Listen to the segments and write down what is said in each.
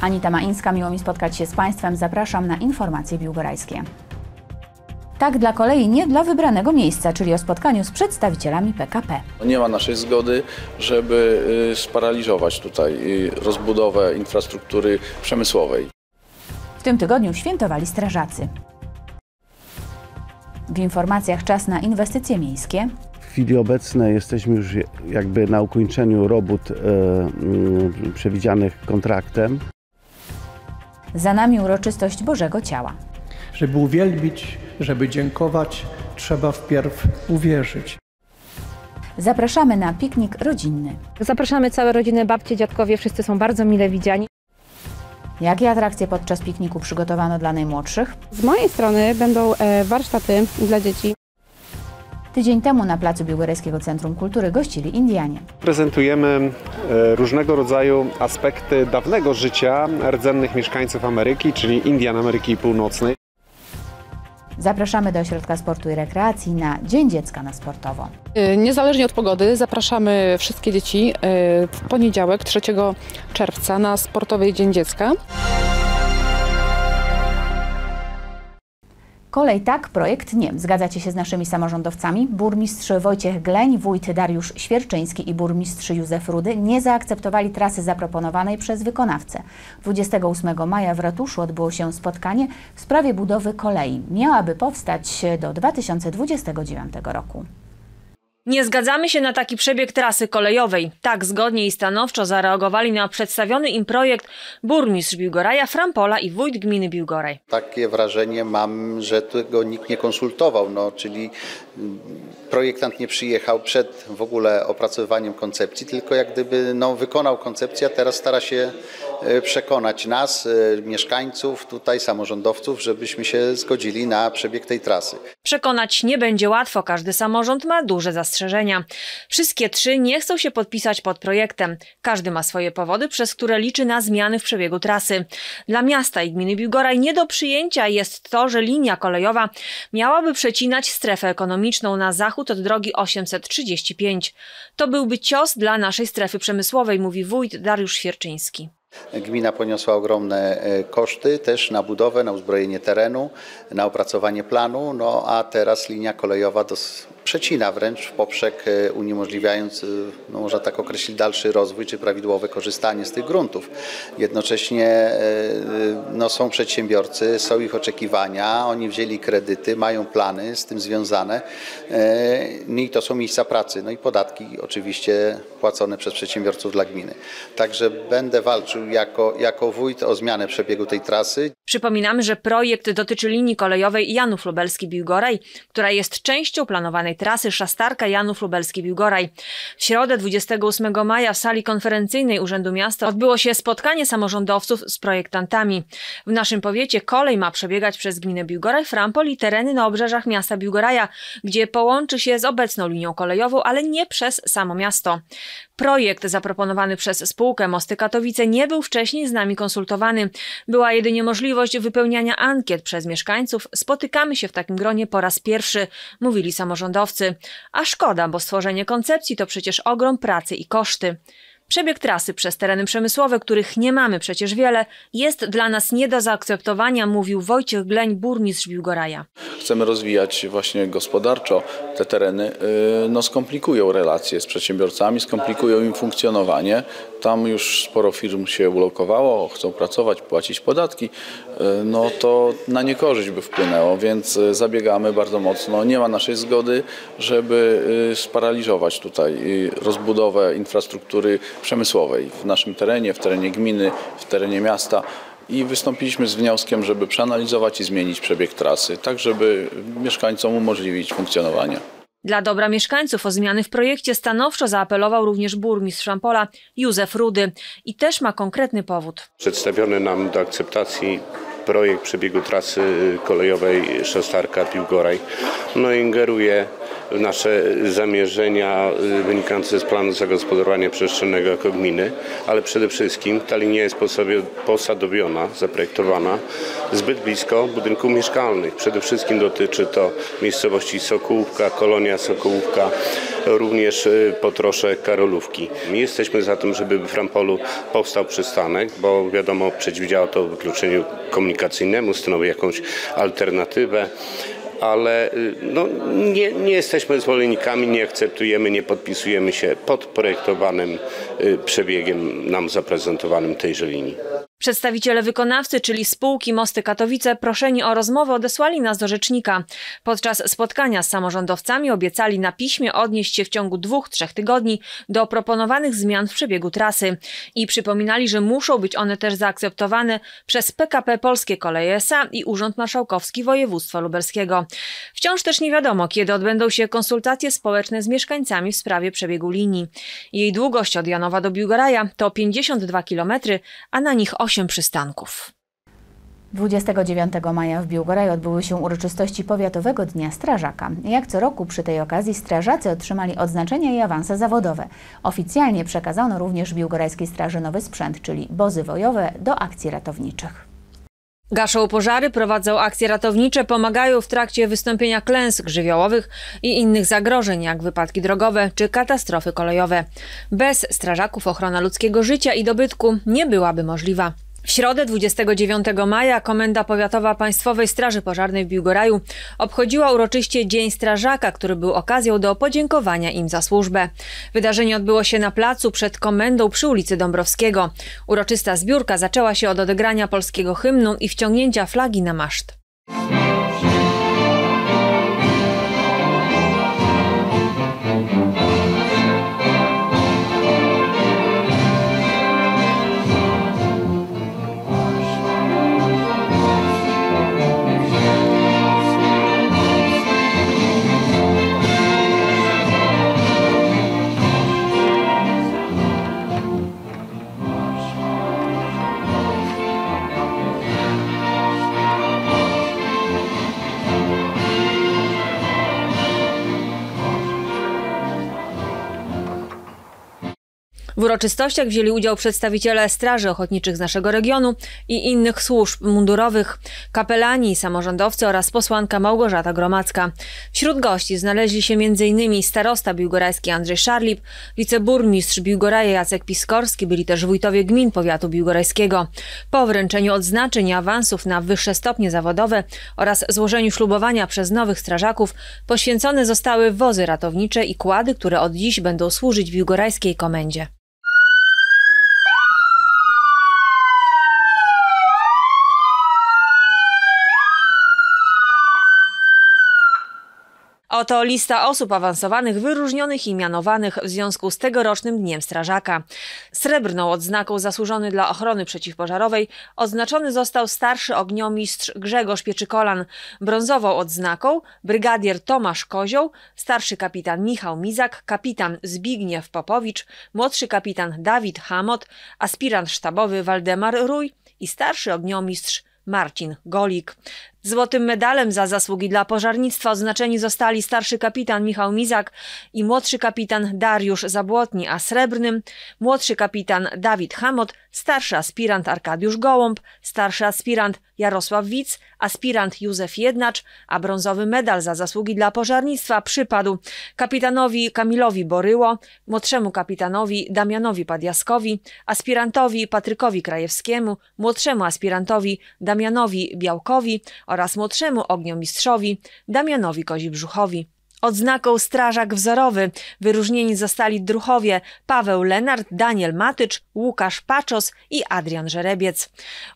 Anita Mainska, miło mi spotkać się z Państwem. Zapraszam na informacje biłgorajskie. Tak dla kolei nie dla wybranego miejsca, czyli o spotkaniu z przedstawicielami PKP. Nie ma naszej zgody, żeby y, sparaliżować tutaj y, rozbudowę infrastruktury przemysłowej. W tym tygodniu świętowali strażacy. W informacjach czas na inwestycje miejskie. W chwili obecnej jesteśmy już jakby na ukończeniu robót e, przewidzianych kontraktem. Za nami uroczystość Bożego Ciała. Żeby uwielbić, żeby dziękować, trzeba wpierw uwierzyć. Zapraszamy na piknik rodzinny. Zapraszamy całe rodziny, babcie, dziadkowie, wszyscy są bardzo mile widziani. Jakie atrakcje podczas pikniku przygotowano dla najmłodszych? Z mojej strony będą e, warsztaty dla dzieci. Tydzień temu na placu Biłgorajskiego Centrum Kultury gościli Indianie. Prezentujemy e, różnego rodzaju aspekty dawnego życia rdzennych mieszkańców Ameryki, czyli Indian Ameryki Północnej. Zapraszamy do Ośrodka Sportu i Rekreacji na Dzień Dziecka na Sportowo. Y, Niezależnie od pogody zapraszamy wszystkie dzieci y, w poniedziałek 3 czerwca na Sportowy Dzień Dziecka. Kolej tak, projekt nie. Zgadzacie się z naszymi samorządowcami? Burmistrz Wojciech Gleń, wójt Dariusz Świerczyński i burmistrz Józef Rudy nie zaakceptowali trasy zaproponowanej przez wykonawcę. 28 maja w ratuszu odbyło się spotkanie w sprawie budowy kolei. Miałaby powstać do 2029 roku. Nie zgadzamy się na taki przebieg trasy kolejowej. Tak zgodnie i stanowczo zareagowali na przedstawiony im projekt burmistrz Biłgoraja, Frampola i wójt gminy Biłgoraj. Takie wrażenie mam, że tego nikt nie konsultował, no, czyli projektant nie przyjechał przed w ogóle opracowywaniem koncepcji, tylko jak gdyby no, wykonał koncepcję, a teraz stara się e, przekonać nas, e, mieszkańców, tutaj samorządowców, żebyśmy się zgodzili na przebieg tej trasy. Przekonać nie będzie łatwo, każdy samorząd ma duże zastrzeżenia. Wszystkie trzy nie chcą się podpisać pod projektem. Każdy ma swoje powody, przez które liczy na zmiany w przebiegu trasy. Dla miasta i gminy Biłgoraj nie do przyjęcia jest to, że linia kolejowa miałaby przecinać strefę ekonomiczną na zachód od drogi 835. To byłby cios dla naszej strefy przemysłowej, mówi wójt Dariusz Świerczyński. Gmina poniosła ogromne e, koszty też na budowę, na uzbrojenie terenu, na opracowanie planu, no a teraz linia kolejowa dos- przecina wręcz w poprzek, e, uniemożliwiając, e, no można tak określić, dalszy rozwój czy prawidłowe korzystanie z tych gruntów. Jednocześnie e, no, są przedsiębiorcy, są ich oczekiwania, oni wzięli kredyty, mają plany z tym związane no i to są miejsca pracy, no i podatki oczywiście płacone przez przedsiębiorców dla gminy. Także będę walczył jako, jako wójt o zmianę przebiegu tej trasy. Przypominamy, że projekt dotyczy linii kolejowej Janów Lubelski-Biłgoraj, która jest częścią planowanej trasy Szastarka Janów Lubelski-Biłgoraj. W środę 28 maja w sali konferencyjnej Urzędu Miasta odbyło się spotkanie samorządowców z projektantami. W naszym powiecie kolej ma przebiegać przez gminę Biłgoraj, Frampol i tereny na obrzeżach miasta Biłgoraja, gdzie połączy się z obecną linią kolejową, ale nie przez samo miasto. Projekt zaproponowany przez spółkę Mosty Katowice nie był wcześniej z nami konsultowany. Była jedynie możliwość wypełniania ankiet przez mieszkańców. Spotykamy się w takim gronie po raz pierwszy, mówili samorządowcy. A szkoda, bo stworzenie koncepcji to przecież ogrom pracy i koszty. Przebieg trasy przez tereny przemysłowe, których nie mamy przecież wiele, jest dla nas nie do zaakceptowania, mówił Wojciech Gleń, burmistrz Biłgoraja. Chcemy rozwijać właśnie gospodarczo te tereny, y, no skomplikują relacje z przedsiębiorcami, skomplikują im funkcjonowanie. Tam już sporo firm się ulokowało, chcą pracować, płacić podatki, no to na niekorzyść by wpłynęło, więc y, zabiegamy bardzo mocno. Nie ma naszej zgody, żeby y, sparaliżować tutaj rozbudowę infrastruktury przemysłowej w naszym terenie, w terenie gminy, w terenie miasta i wystąpiliśmy z wnioskiem, żeby przeanalizować i zmienić przebieg trasy, tak żeby mieszkańcom umożliwić funkcjonowanie. Dla dobra mieszkańców o zmiany w projekcie stanowczo zaapelował również burmistrz Szampola Józef Rudy i też ma konkretny powód. Przedstawiony nam do akceptacji projekt przebiegu trasy kolejowej Szostarka Piłgoraj no, ingeruje nasze zamierzenia y, wynikające z planu zagospodarowania przestrzennego jako gminy, ale przede wszystkim ta linia jest po posadowiona, zaprojektowana zbyt blisko budynków mieszkalnych. Przede wszystkim dotyczy to miejscowości Sokółówka, kolonia Sokołówka, również y, potrosze Karolówki. My jesteśmy za tym, żeby w Rampolu powstał przystanek, bo wiadomo przeciwdziała to wykluczeniu komunikacyjnemu, stanowi jakąś alternatywę ale y, no, nie, nie jesteśmy zwolennikami, nie akceptujemy, nie podpisujemy się pod projektowanym y, przebiegiem nam zaprezentowanym tejże linii. Przedstawiciele wykonawcy, czyli spółki Mosty Katowice, proszeni o rozmowę odesłali nas do rzecznika. Podczas spotkania z samorządowcami obiecali na piśmie odnieść się w ciągu dwóch, trzech tygodni do proponowanych zmian w przebiegu trasy i przypominali, że muszą być one też zaakceptowane przez PKP Polskie Koleje S.A. i Urząd Marszałkowski Województwa Lubelskiego. Wciąż też nie wiadomo, kiedy odbędą się konsultacje społeczne z mieszkańcami w sprawie przebiegu linii. Jej długość od Janowa do Biłgoraja to 52 km, a na nich 8 przystanków. 29 maja w Biłgoraju odbyły się uroczystości Powiatowego Dnia Strażaka. Jak co roku przy tej okazji strażacy otrzymali odznaczenia i awanse zawodowe. Oficjalnie przekazano również Biłgorajskiej Straży nowy sprzęt, czyli bozy wojowe do akcji ratowniczych. Gaszą pożary, prowadzą akcje ratownicze, pomagają w trakcie wystąpienia klęsk żywiołowych i innych zagrożeń, jak wypadki drogowe czy katastrofy kolejowe. Bez strażaków ochrona ludzkiego życia i dobytku nie byłaby możliwa. W środę 29 maja Komenda Powiatowa Państwowej Straży Pożarnej w Biłgoraju obchodziła uroczyście Dzień Strażaka, który był okazją do podziękowania im za służbę. Wydarzenie odbyło się na placu przed komendą przy ulicy Dąbrowskiego. Uroczysta zbiórka zaczęła się od odegrania polskiego hymnu i wciągnięcia flagi na maszt. W uroczystościach wzięli udział przedstawiciele Straży Ochotniczych z naszego regionu i innych służb mundurowych, kapelani, samorządowcy oraz posłanka Małgorzata Gromacka. Wśród gości znaleźli się m.in. starosta biłgorajski Andrzej Szarlip, wiceburmistrz Biłgoraja Jacek Piskorski, byli też wójtowie gmin powiatu biłgorajskiego. Po wręczeniu odznaczeń i awansów na wyższe stopnie zawodowe oraz złożeniu ślubowania przez nowych strażaków poświęcone zostały wozy ratownicze i kłady, które od dziś będą służyć biłgorajskiej komendzie. Oto lista osób awansowanych, wyróżnionych i mianowanych w związku z tegorocznym Dniem Strażaka. Srebrną odznaką zasłużony dla ochrony przeciwpożarowej oznaczony został starszy ogniomistrz Grzegorz Pieczykolan. Brązową odznaką brygadier Tomasz Kozioł, starszy kapitan Michał Mizak, kapitan Zbigniew Popowicz, młodszy kapitan Dawid Hamot, aspirant sztabowy Waldemar Rój i starszy ogniomistrz Marcin Golik. Złotym medalem za zasługi dla pożarnictwa oznaczeni zostali starszy kapitan Michał Mizak i młodszy kapitan Dariusz Zabłotni, a srebrnym młodszy kapitan Dawid Hamot, starszy aspirant Arkadiusz Gołąb, starszy aspirant Jarosław Wic, aspirant Józef Jednacz, a brązowy medal za zasługi dla pożarnictwa przypadł kapitanowi Kamilowi Boryło, młodszemu kapitanowi Damianowi Padjaskowi, aspirantowi Patrykowi Krajewskiemu, młodszemu aspirantowi Damianowi Białkowi oraz młodszemu ogniomistrzowi Damianowi Kozibrzuchowi. Odznaką Strażak Wzorowy wyróżnieni zostali druchowie Paweł Lenart, Daniel Matycz, Łukasz Paczos i Adrian Żerebiec.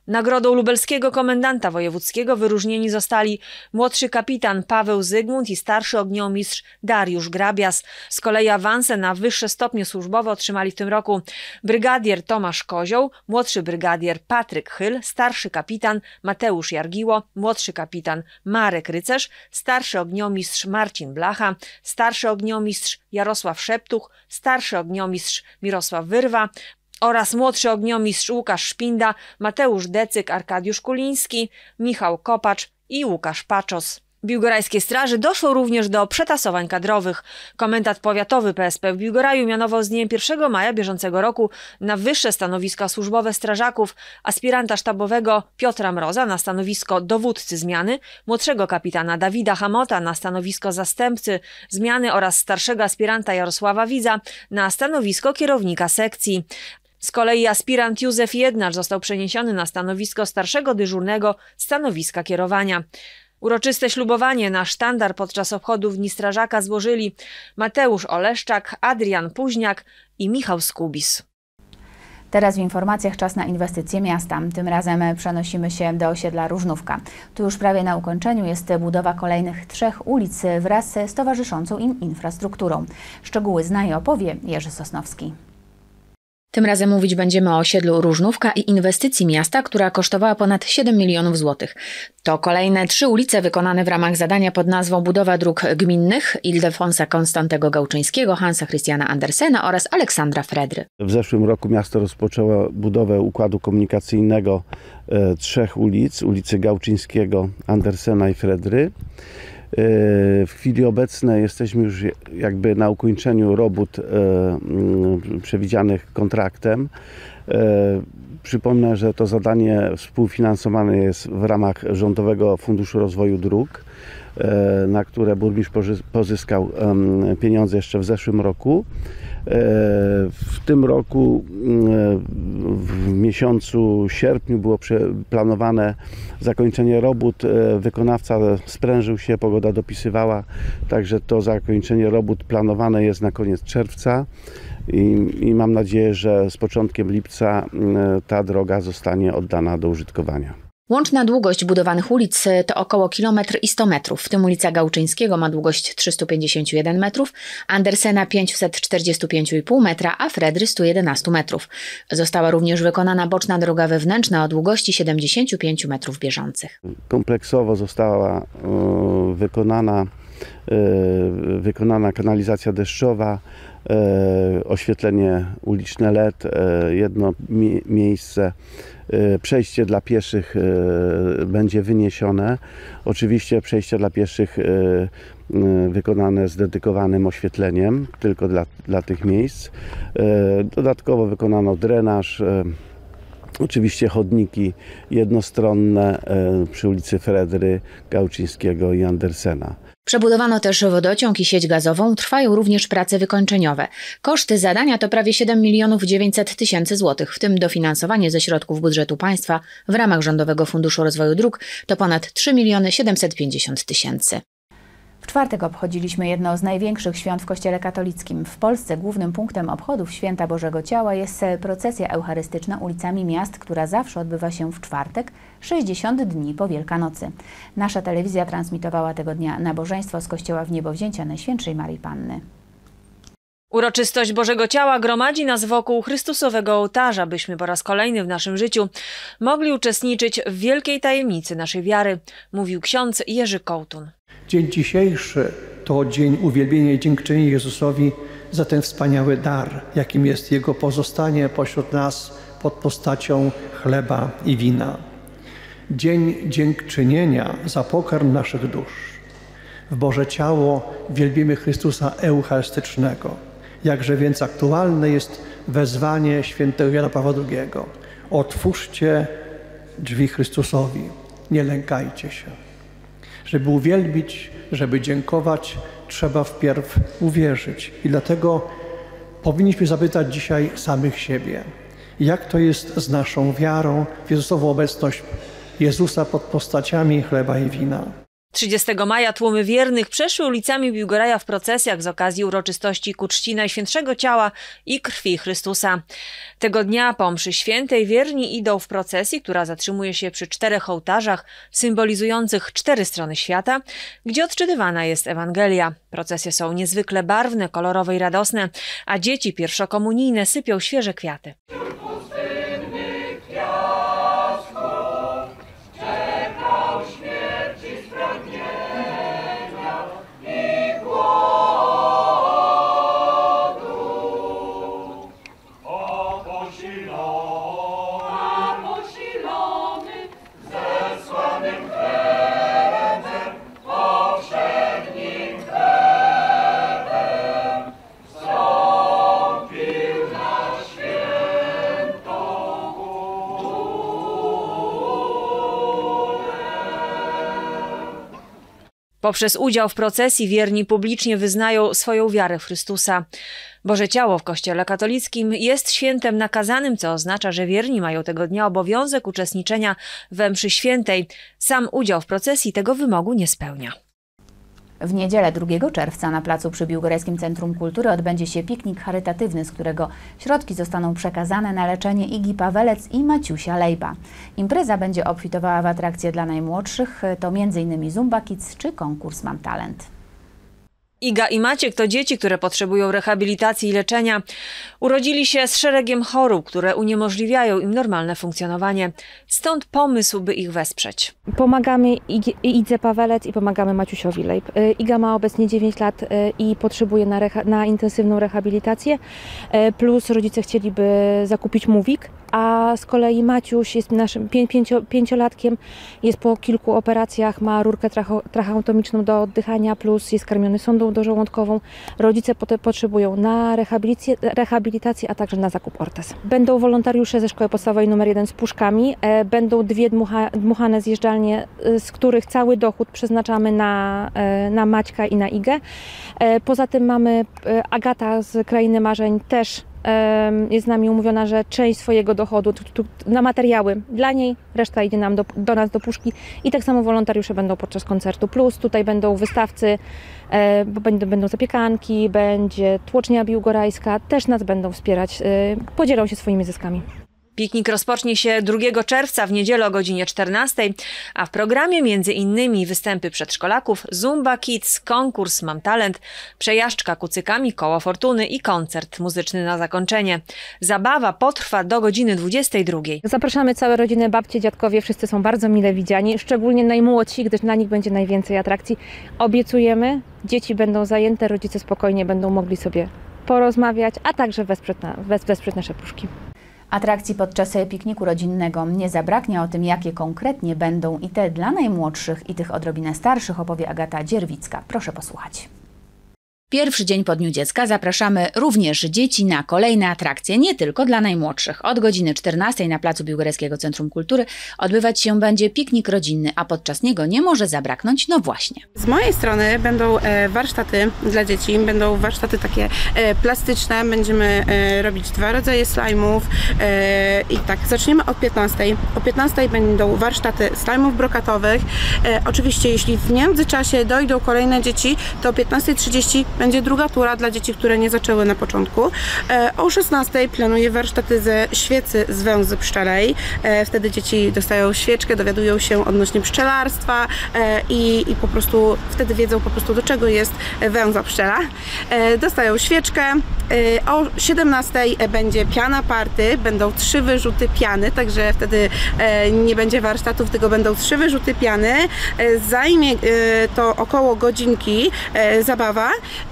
Nagrodą lubelskiego komendanta wojewódzkiego wyróżnieni zostali młodszy kapitan Paweł Zygmunt i starszy ogniomistrz Dariusz Grabias. Z kolei awanse na wyższe stopnie służbowe otrzymali w tym roku brygadier Tomasz Kozioł, młodszy brygadier Patryk Chyl, starszy kapitan Mateusz Jargiło, młodszy kapitan Marek Rycerz, starszy ogniomistrz Marcin Blach, Starszy ogniomistrz Jarosław Szeptuch, starszy ogniomistrz Mirosław Wyrwa oraz młodszy ogniomistrz Łukasz Szpinda, Mateusz Decyk, Arkadiusz Kuliński, Michał Kopacz i Łukasz Paczos. W Biłgorajskiej Straży doszło również do przetasowań kadrowych. Komendant powiatowy PSP w Biłgoraju mianował z dniem 1 maja bieżącego roku na wyższe stanowiska służbowe strażaków aspiranta sztabowego Piotra Mroza na stanowisko dowódcy zmiany, młodszego kapitana Dawida Hamota na stanowisko zastępcy zmiany oraz starszego aspiranta Jarosława Widza na stanowisko kierownika sekcji. Z kolei aspirant Józef Jednacz został przeniesiony na stanowisko starszego dyżurnego stanowiska kierowania. Uroczyste ślubowanie na sztandar podczas obchodów Dni Strażaka złożyli Mateusz Oleszczak, Adrian Późniak i Michał Skubis. Teraz w informacjach czas na inwestycje miasta. Tym razem przenosimy się do osiedla Różnówka. Tu już prawie na ukończeniu jest budowa kolejnych trzech ulic wraz z towarzyszącą im infrastrukturą. Szczegóły zna i opowie Jerzy Sosnowski. Tym razem mówić będziemy o osiedlu Różnówka i inwestycji miasta, która kosztowała ponad 7 milionów złotych. To kolejne trzy ulice wykonane w ramach zadania pod nazwą Budowa dróg gminnych Ildefonsa Konstantego Gałczyńskiego, Hansa Christiana Andersena oraz Aleksandra Fredry. W zeszłym roku miasto rozpoczęło budowę układu komunikacyjnego e, trzech ulic, ulicy Gałczyńskiego, Andersena i Fredry. W chwili obecnej jesteśmy już jakby na ukończeniu robót e, przewidzianych kontraktem. E, przypomnę, że to zadanie współfinansowane jest w ramach Rządowego Funduszu Rozwoju Dróg, e, na które burmistrz pozyskał pieniądze jeszcze w zeszłym roku. W tym roku w miesiącu sierpniu było planowane zakończenie robót. Wykonawca sprężył się, pogoda dopisywała, także to zakończenie robót planowane jest na koniec czerwca. I, I, mam nadzieję, że z początkiem lipca ta droga zostanie oddana do użytkowania. Łączna długość budowanych ulic to około kilometr i 100 metrów, w tym ulica Gałczyńskiego ma długość 351 metrów, Andersena 545,5 metra, a Fredry 111 metrów. Została również wykonana boczna droga wewnętrzna o długości 75 metrów bieżących. Kompleksowo została e, wykonana, e, wykonana kanalizacja deszczowa, e, oświetlenie uliczne LED, jedno miejsce E, przejście dla pieszych e, będzie wyniesione. Oczywiście przejście dla pieszych e, wykonane z dedykowanym oświetleniem, tylko dla, dla tych miejsc. Dodatkowo wykonano drenaż, Oczywiście chodniki jednostronne przy ulicy Fredry, Gałczyńskiego i Andersena. Przebudowano też wodociąg i sieć gazową, trwają również prace wykończeniowe. Koszty zadania to prawie 7 milionów 900 tysięcy złotych, w tym dofinansowanie ze środków budżetu państwa w ramach Rządowego Funduszu Rozwoju Dróg to ponad 3 miliony 750 tysięcy. W czwartek obchodziliśmy jedno z największych świąt w Kościele katolickim. W Polsce głównym punktem obchodów Święta Bożego Ciała jest procesja eucharystyczna ulicami miast, która zawsze odbywa się w czwartek, 60 dni po Wielkanocy. Nasza telewizja transmitowała tego dnia nabożeństwo z Kościoła w Niebowzięcia Najświętszej Marii Panny. Uroczystość Bożego Ciała gromadzi nas wokół Chrystusowego ołtarza, byśmy po raz kolejny w naszym życiu mogli uczestniczyć w wielkiej tajemnicy naszej wiary, mówił ksiądz Jerzy Kołtun. Dzień dzisiejszy to dzień uwielbienia i dziękczynienia Jezusowi za ten wspaniały dar, jakim jest Jego pozostanie pośród nas pod postacią chleba i wina. Dzień dziękczynienia za pokarm naszych dusz. W Boże Ciało wielbimy Chrystusa Eucharystycznego. Jakże więc aktualne jest wezwanie świętego Jana Pawła II. Otwórzcie drzwi Chrystusowi, nie lękajcie się. Żeby uwielbić, żeby dziękować, trzeba wpierw uwierzyć. I dlatego powinniśmy zapytać dzisiaj samych siebie, jak to jest z naszą wiarą w Jezusową obecność Jezusa pod postaciami chleba i wina. 30 maja tłumy wiernych przeszły ulicami Biłgoraja w procesjach z okazji uroczystości ku czci Najświętszego Ciała i Krwi Chrystusa. Tego dnia po mszy świętej wierni idą w procesji, która zatrzymuje się przy czterech ołtarzach symbolizujących cztery strony świata, gdzie odczytywana jest Ewangelia. Procesje są niezwykle barwne, kolorowe i radosne, a dzieci pierwszokomunijne sypią świeże kwiaty. Poprzez udział w procesji wierni publicznie wyznają swoją wiarę w Chrystusa. Boże Ciało w Kościele katolickim jest świętem nakazanym, co oznacza, że wierni mają tego dnia obowiązek uczestniczenia we mszy świętej. Sam udział w procesji tego wymogu nie spełnia. W niedzielę 2 czerwca na placu przy Biłgorajskim Centrum Kultury odbędzie się piknik charytatywny, z którego środki zostaną przekazane na leczenie Igi Pawelec i Maciusia Lejba. Impreza będzie obfitowała w atrakcje dla najmłodszych, to m.in. Zumba Kids czy konkurs Mam Talent. Iga i Maciek to dzieci, które potrzebują rehabilitacji i leczenia. Urodzili się z szeregiem chorób, które uniemożliwiają im normalne funkcjonowanie. Stąd pomysł, by ich wesprzeć. Pomagamy Idze Pawelec i pomagamy Maciusiowi Lejb. Y, Iga ma obecnie 9 lat y, i potrzebuje na, reha- na intensywną rehabilitację, y, plus rodzice chcieliby zakupić mówik, a z kolei Maciuś jest naszym pię- pięcio, pięciolatkiem, jest po kilku operacjach, ma rurkę tracho, tracheotomiczną do oddychania, plus jest karmiony sondą dożołądkową. Rodzice potrzebują na rehabilitację, a także na zakup ortez. Będą wolontariusze ze szkoły podstawowej nr 1 z puszkami, e, będą dwie dmucha, dmuchane zjeżdżalnie, e, z których cały dochód przeznaczamy na, e, na Maćka i na Igę. Poza tym mamy Agata z Krainy Marzeń też jest z nami umówiona, że część swojego dochodu tu, tu, na materiały dla niej, reszta idzie nam do, do nas do puszki i tak samo wolontariusze będą podczas koncertu. Plus tutaj będą wystawcy, e, bo będą, będą zapiekanki, będzie tłocznia biłgorajska, też nas będą wspierać, e, podzielą się swoimi zyskami. Piknik rozpocznie się 2 czerwca w niedzielę o godzinie 14, a w programie między innymi występy przedszkolaków, Zumba Kids, konkurs Mam Talent, przejażdżka kucykami, koło fortuny i koncert muzyczny na zakończenie. Zabawa potrwa do godziny 22. Zapraszamy całe rodziny, babcie, dziadkowie, wszyscy są bardzo mile widziani, szczególnie najmłodsi, gdyż dla nich będzie najwięcej atrakcji. Obiecujemy, dzieci będą zajęte, rodzice spokojnie będą mogli sobie porozmawiać, a także wesprzeć, na, wes- wesprzeć nasze puszki. Atrakcji podczas pikniku rodzinnego nie zabraknie. O tym, jakie konkretnie będą i te dla najmłodszych, i tych odrobinę starszych, opowie Agata Dzierwicka. Proszę posłuchać. Pierwszy dzień po Dniu Dziecka zapraszamy również dzieci na kolejne atrakcje, nie tylko dla najmłodszych. Od godziny 14 na Placu Biłgorajskiego Centrum Kultury odbywać się będzie piknik rodzinny, a podczas niego nie może zabraknąć, no właśnie. Z mojej strony będą e, warsztaty dla dzieci, będą warsztaty takie e, plastyczne, będziemy e, robić dwa rodzaje slajmów i tak, zaczniemy od 15. O 15 będą warsztaty slajmów brokatowych. Oczywiście jeśli w międzyczasie dojdą kolejne dzieci, to o 15.30 będzie druga tura dla dzieci, które nie zaczęły na początku. E, o 16 planuję warsztaty ze świecy z węzy pszczelej. E, wtedy dzieci dostają świeczkę, dowiadują się odnośnie pszczelarstwa e, i, i po prostu wtedy wiedzą po prostu do czego jest węza pszczela. Dostają świeczkę. O 17 będzie piana party, będą trzy wyrzuty piany, także wtedy nie będzie warsztatów, tylko będą trzy wyrzuty piany. Zajmie to około godzinki zabawa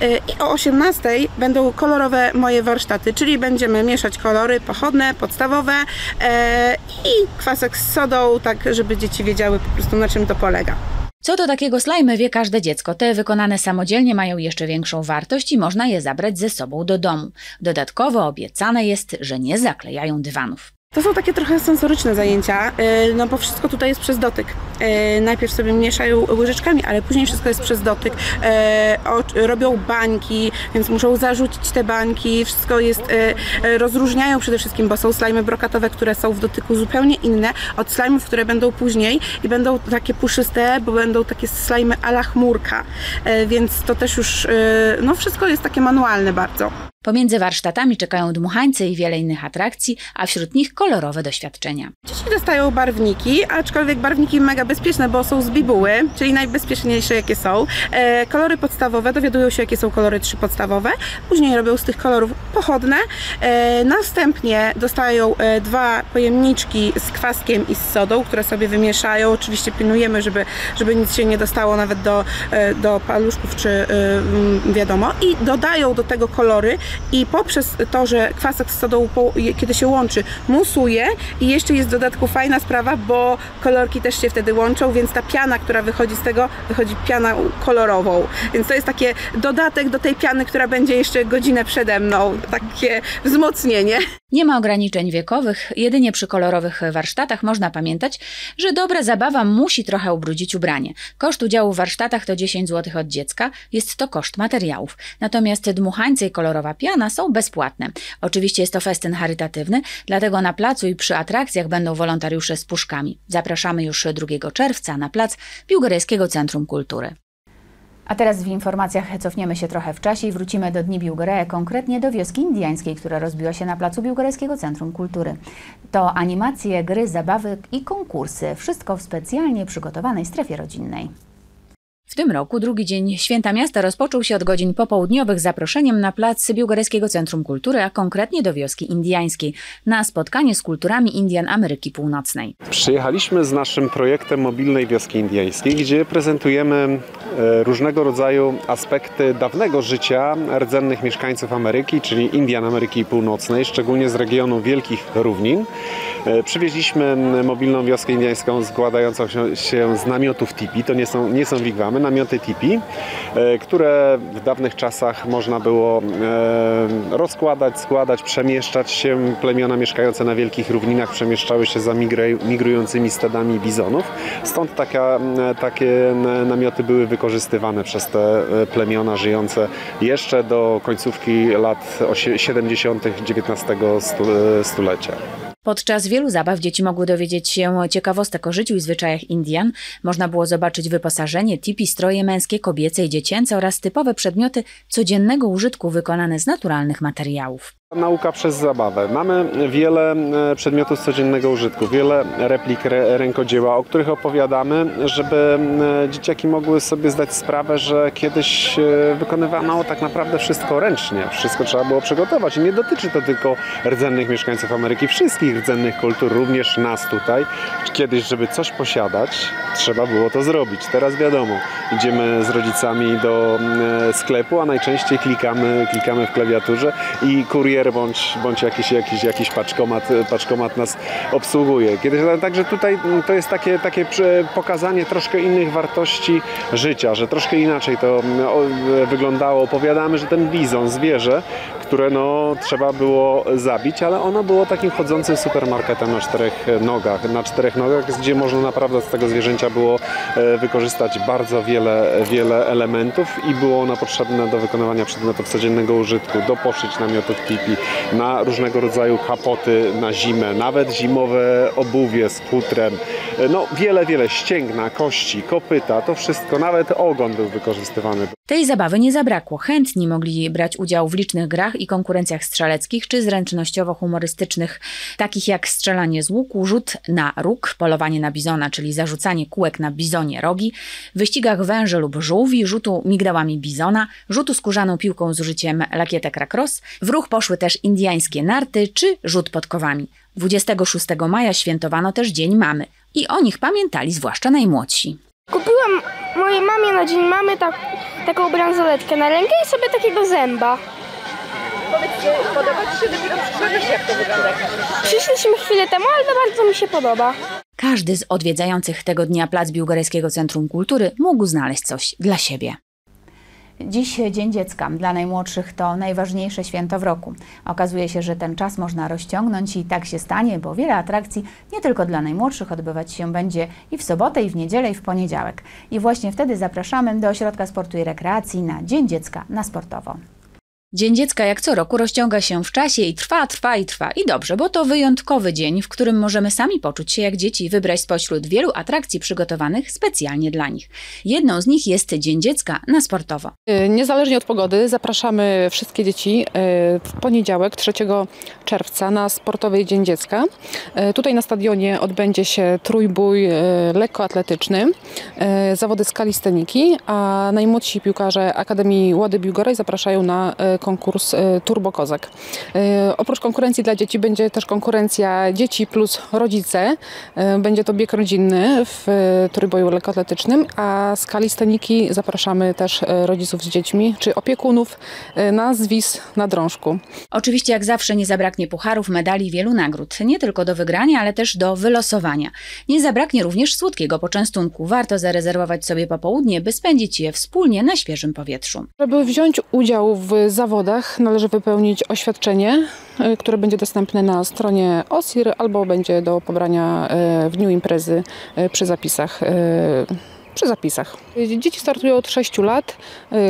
i o 18 będą kolorowe moje warsztaty, czyli będziemy mieszać kolory pochodne, podstawowe e, i kwasek z sodą, tak żeby dzieci wiedziały po prostu na czym to polega. Co do takiego slajmy wie każde dziecko. Te wykonane samodzielnie mają jeszcze większą wartość i można je zabrać ze sobą do domu. Dodatkowo obiecane jest, że nie zaklejają dywanów. To są takie trochę sensoryczne zajęcia, e, no bo wszystko tutaj jest przez dotyk. E, Najpierw sobie mieszają łyżeczkami, ale później wszystko jest przez dotyk. E, Robią bańki, więc muszą zarzucić te bańki. Wszystko jest, rozróżniają przede wszystkim, bo są slajmy brokatowe, które są w dotyku zupełnie inne od slajmów, które będą później i będą takie puszyste, bo będą takie slajmy ala chmurka. Więc to też już, no wszystko jest takie manualne bardzo. Pomiędzy warsztatami czekają dmuchańce i wiele innych atrakcji, a wśród nich kolorowe doświadczenia. Dzieci dostają barwniki, aczkolwiek barwniki mega bezpieczne, bo są z bibuły, czyli najbezpieczniejsze jakie są. E, kolory podstawowe, dowiadują się jakie są kolory trzy podstawowe, później robią z tych kolorów pochodne. E, następnie dostają e, dwa pojemniczki z kwaskiem i z sodą, które sobie wymieszają. Oczywiście pilnujemy, żeby, żeby nic się nie dostało nawet do, e, do paluszków czy e, wiadomo. I dodają do tego kolory i poprzez to, że kwasek z sodą kiedy się łączy, musuje i jeszcze jest w dodatku fajna sprawa, bo kolorki też się wtedy łączą, więc ta piana, która wychodzi z tego, wychodzi piana kolorową. Więc to jest takie dodatek do tej piany, która będzie jeszcze godzinę przede mną, takie wzmocnienie. Nie ma ograniczeń wiekowych, jedynie przy kolorowych warsztatach można pamiętać, że dobra zabawa musi trochę ubrudzić ubranie. Koszt udziału w warsztatach to 10 zł od dziecka, jest to koszt materiałów. Natomiast dmuchańce i kolorowa piana są bezpłatne. Oczywiście jest to festyn charytatywny, dlatego na placu i przy atrakcjach będą wolontariusze z puszkami. Zapraszamy już 2 czerwca na plac Biłgorajskiego Centrum Kultury. A teraz w informacjach cofniemy się trochę w czasie i wrócimy do Dni Biłgoreja, konkretnie do wioski indiańskiej, która rozbiła się na placu Biłgorajskiego Centrum Kultury. To animacje, gry, zabawy i konkursy. Wszystko w specjalnie przygotowanej strefie rodzinnej. W tym roku drugi dzień Święta Miasta rozpoczął się od godzin popołudniowych zaproszeniem na plac Biłgorajskiego Centrum Kultury, a konkretnie do wioski indiańskiej, na spotkanie z kulturami Indian Ameryki Północnej. Przyjechaliśmy z naszym projektem mobilnej wioski indiańskiej, gdzie prezentujemy e, różnego rodzaju aspekty dawnego życia rdzennych mieszkańców Ameryki, czyli Indian Ameryki Północnej, szczególnie z regionu Wielkich Równin. E, przywieźliśmy mobilną wioskę indiańską składającą się z namiotów tipi, to nie są, nie są wigwamy, namioty tipi, e, które w dawnych czasach można było e, rozkładać, składać, przemieszczać się. Plemiona mieszkające na wielkich równinach przemieszczały się za migrującymi stadami bizonów. Stąd taka, takie namioty były wykorzystywane przez te plemiona żyjące jeszcze do końcówki lat 70. XIX stulecia. Podczas wielu zabaw dzieci mogły dowiedzieć się ciekawostek o życiu i zwyczajach Indian. Można było zobaczyć wyposażenie, tipi, stroje męskie, kobiece i dziecięce oraz typowe przedmioty codziennego użytku wykonane z naturalnych materiałów. Nauka przez zabawę. Mamy wiele e, przedmiotów codziennego użytku, wiele replik rękodzieła, o których opowiadamy, żeby e, dzieciaki mogły sobie zdać sprawę, że kiedyś e, wykonywano tak naprawdę wszystko ręcznie. Wszystko trzeba było przygotować. I nie dotyczy to tylko rdzennych mieszkańców Ameryki, wszystkich rdzennych kultur, również nas tutaj. Kiedyś, żeby coś posiadać, trzeba było to zrobić. Teraz wiadomo, idziemy z rodzicami do sklepu, a najczęściej klikamy, klikamy w klawiaturze i kurier kurier bądź, bądź jakiś, jakiś, jakiś paczkomat, paczkomat nas obsługuje. Także tutaj to jest takie, takie pokazanie troszkę innych wartości życia, że troszkę inaczej to wyglądało. Opowiadamy, że ten bizon, zwierzę, które no, trzeba było zabić, ale ono było takim chodzącym supermarketem na czterech nogach. Na czterech nogach, gdzie można naprawdę z tego zwierzęcia było e, wykorzystać bardzo wiele, wiele elementów i było ono potrzebne do wykonywania przedmiotów codziennego użytku, do poszyć namiotów tipi, na różnego rodzaju kapoty na zimę, nawet zimowe obuwie z futrem. E, no wiele, wiele ścięgna, kości, kopyta, to wszystko, nawet ogon był wykorzystywany. Tej zabawy nie zabrakło. Chętni mogli brać udział w licznych grach i konkurencjach strzeleckich czy zręcznościowo-humorystycznych, takich jak strzelanie z łuku, rzut na róg, polowanie na bizona, czyli zarzucanie kółek na bizonie rogi, wyścigach węży lub żółwi, rzutu migdałami bizona, rzutu skórzaną piłką z użyciem lakietek rakros. W ruch poszły też indiańskie narty czy rzut podkowami. 26 maja świętowano też Dzień Mamy i o nich pamiętali zwłaszcza najmłodsi. Kupiłam mojej mamie na dzień mamy tak, taką bransoletkę na rękę i sobie takiego zęba. Powiedz, podoba Ci się dopiero przyszedłeś? Jak to wygląda? Przyszliśmy chwilę temu, ale bardzo mi się podoba. Każdy z odwiedzających tego dnia plac Biłgorajskiego Centrum Kultury mógł znaleźć coś dla siebie. Dziś Dzień Dziecka. Dla najmłodszych to najważniejsze święto w roku. Okazuje się, że ten czas można rozciągnąć i tak się stanie, bo wiele atrakcji nie tylko dla najmłodszych odbywać się będzie i w sobotę, i w niedzielę, i w poniedziałek. I właśnie wtedy zapraszamy do Ośrodka Sportu i Rekreacji na Dzień Dziecka na Sportowo. Dzień Dziecka jak co roku rozciąga się w czasie i trwa, trwa i trwa. I dobrze, bo to wyjątkowy dzień, w którym możemy sami poczuć się jak dzieci i wybrać spośród wielu atrakcji przygotowanych specjalnie dla nich. Jedną z nich jest Dzień Dziecka na sportowo. Y, niezależnie od pogody zapraszamy wszystkie dzieci y, w poniedziałek 3 czerwca na sportowy Dzień Dziecka. Y, tutaj na stadionie odbędzie się trójbój lekkoatletyczny, zawody skalisteniki, a najmłodsi piłkarze Akademii Łady Biłgoraj zapraszają na konkurs e, Turbo Kozak. E, oprócz konkurencji dla dzieci będzie też konkurencja dzieci plus rodzice. E, będzie to bieg rodzinny w trójboju lekkoatletycznym, a z kalisteniki zapraszamy też rodziców z dziećmi czy opiekunów na zwis na drążku. Oczywiście jak zawsze nie zabraknie pucharów, medali i wielu nagród. Nie tylko do wygrania, ale też do wylosowania. Nie zabraknie również słodkiego poczęstunku. Warto zarezerwować sobie popołudnie, by spędzić je wspólnie na świeżym powietrzu. Żeby wziąć udział w zawodach zawodach należy wypełnić oświadczenie, y, które będzie dostępne na stronie OSIR albo będzie do pobrania y, w dniu imprezy y, przy zapisach. Przy zapisach. Dzieci startują od 6 lat.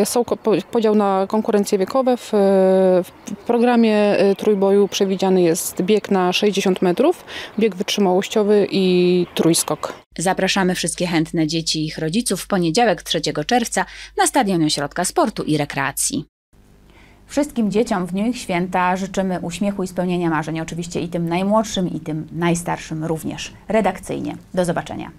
Są podział na konkurencje wiekowe. W, w programie trójboju przewidziany jest bieg na 60 metrów, bieg wytrzymałościowy i trójskok. Zapraszamy wszystkie chętne dzieci i ich rodziców w poniedziałek 3 czerwca na Stadion Ośrodka Sportu i Rekreacji. Wszystkim dzieciom w dniu ich święta życzymy uśmiechu i spełnienia marzeń, oczywiście i tym najmłodszym, i tym najstarszym również. Redakcyjnie. Do zobaczenia.